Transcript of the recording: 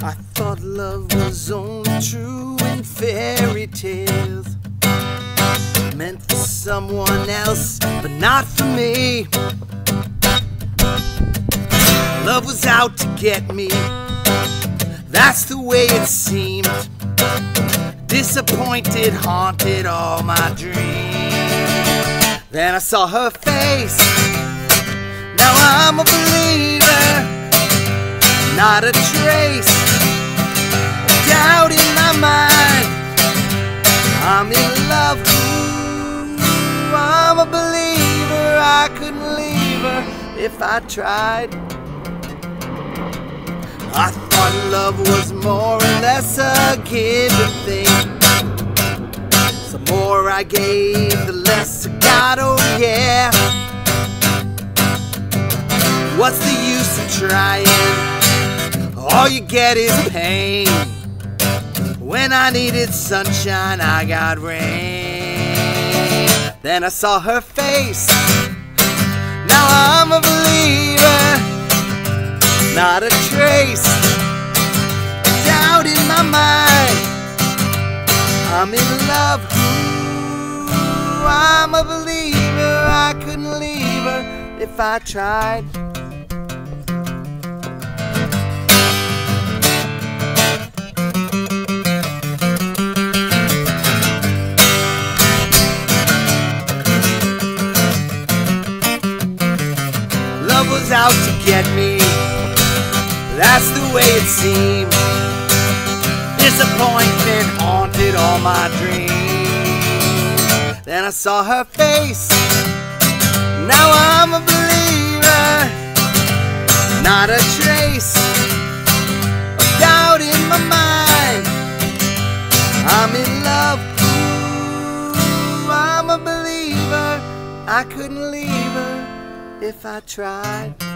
thought love was only true in fairy tales. Meant for someone else, but not for me. Love was out to get me. That's the way it seemed. Disappointed, haunted all my dreams. Then I saw her face. Now I'm a believer. If I tried. I thought love was more or less a given thing. The more I gave, the less I got, oh yeah. What's the use of trying? All you get is pain. When I needed sunshine, I got rain. Then I saw her face. I'm a believer not a trace of doubt in my mind. I'm in love, ooh, I'm a believer. I couldn't leave her if I tried. Out to get me. That's the way it seemed. Disappointment haunted all my dreams. Then I saw her face. Now I'm a believer. Not a trace of doubt in my mind. I'm in love. Ooh, I'm a believer. I couldn't leave her if I tried.